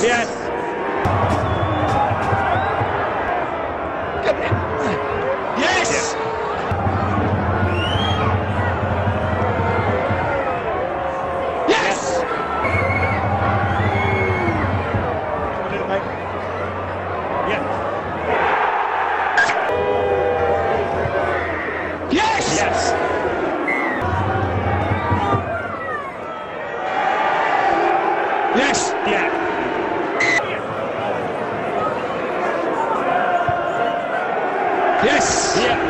边 Yes! Yeah.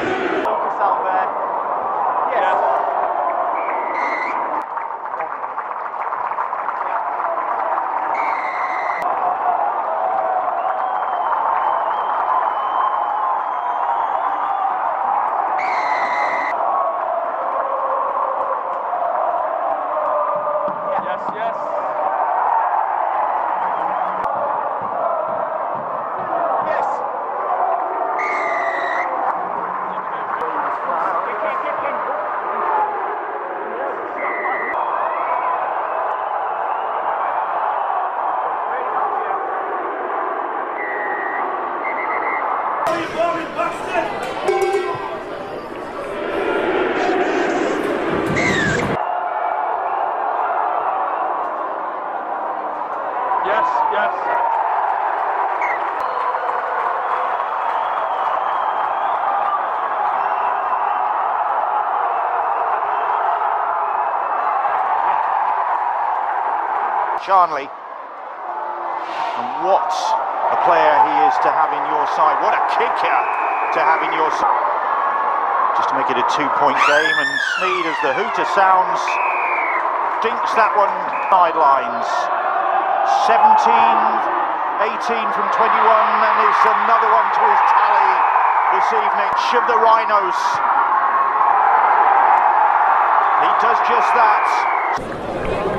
Charnley. And what a player he is to have in your side. What a kicker to have in your side. Just to make it a two-point game, and Sneyd, as the hooter sounds, dinks that one sidelines. 17, 18 from 21, and is another one to his tally this evening. Of the Rhinos. He does just that.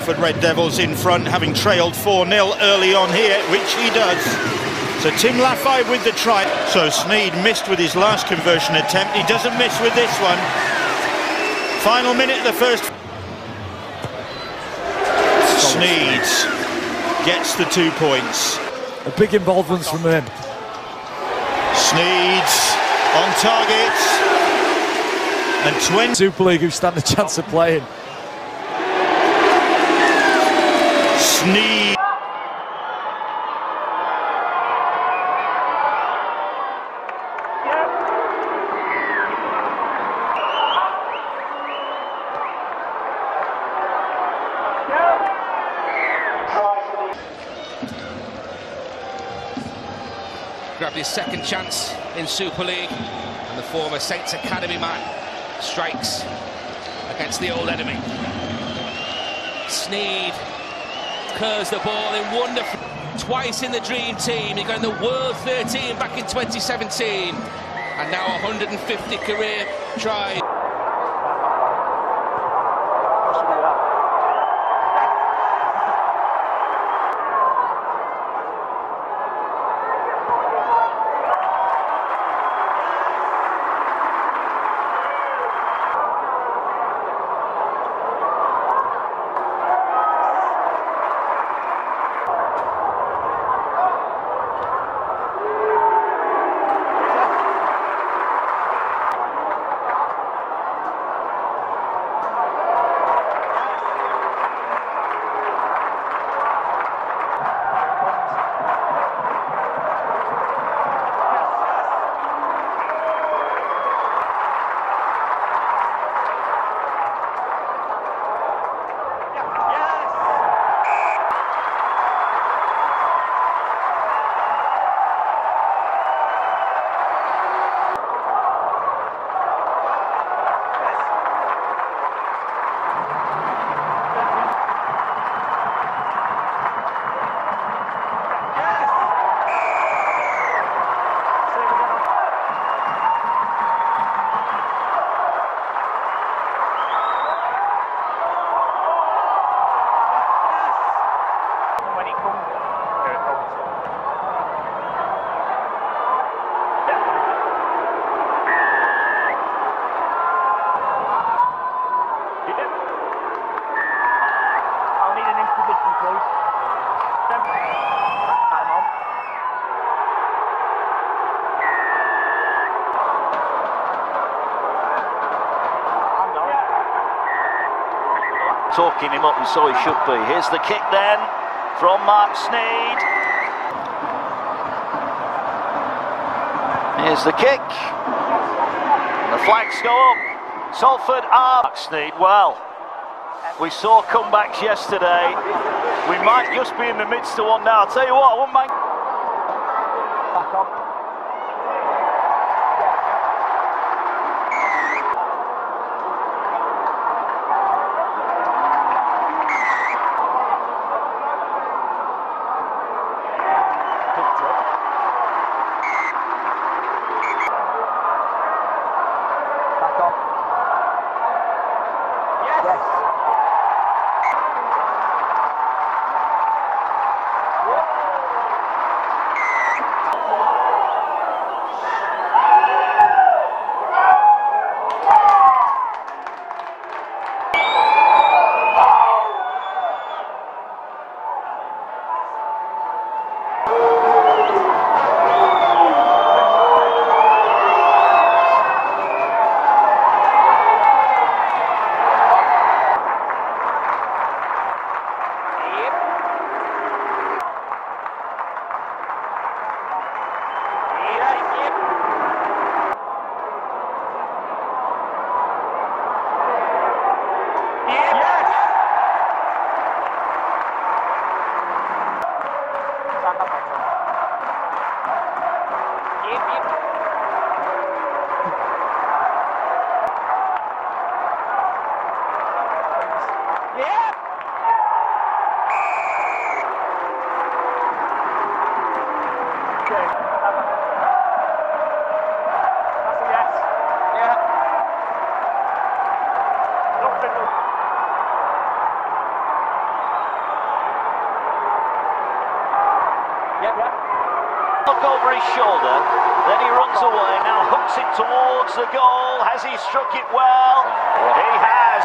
Alfred Red Devils in front, having trailed 4 0 early on here, which he does. So Tim Lafai with the try. So Sneyd missed with his last conversion attempt. He doesn't miss with this one. Final minute of the first. Sneyd gets the two points. A big involvement from him. Sneyd on target. And 20. Super League who stand a chance of playing. Sneyd. grabbed his second chance in Super League, and the former Saints Academy man strikes against the old enemy. Sneyd curves the ball in wonderful. Twice in the dream team, he got in the World 13 back in 2017, and now 150 career tries. Position, please. Talking him up, and so he should be. Here's the kick then from Marc Sneyd. Here's the kick. The flags go up. Salford are Marc Sneyd. Well, we saw comebacks yesterday. We might just be in the midst of one now. I'll tell you what, I wouldn't mind. Back. Yeah. Look over his shoulder, then he runs away, now hooks it towards the goal. Has he struck it well? Oh, he has.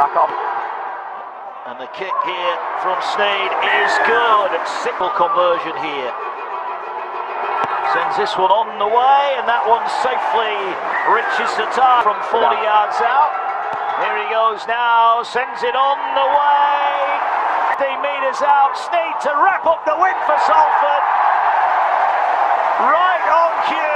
Back on. And the kick here from Sneyd is good. Simple conversion here. Sends this one on the way, and that one safely reaches the tar from 40 yards out. Here he goes now, sends it on the way. 15 metres out. need to wrap up the win for Salford. Right on cue.